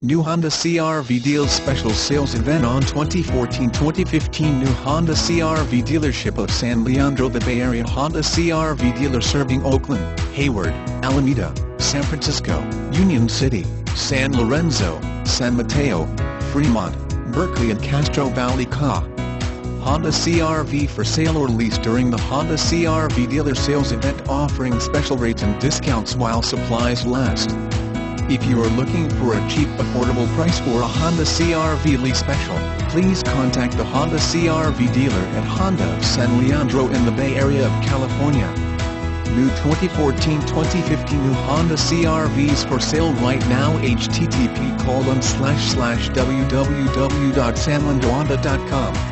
New Honda CRV Deals Special Sales Event on 2014-2015 New Honda CRV Dealership of San Leandro The Bay Area Honda CRV dealer serving Oakland, Hayward, Alameda, San Francisco, Union City, San Lorenzo, San Mateo, Fremont, Berkeley and Castro Valley Ca. Honda CRV for sale or lease during the Honda CRV dealer sales event offering special rates and discounts while supplies last. If you are looking for a cheap affordable price for a Honda CRV lease special, please contact the Honda CRV dealer at Honda of San Leandro in the Bay Area of California. New 2014-2015 new Honda CRVs for sale right now http colon slash slash www.sanleandrohonda.com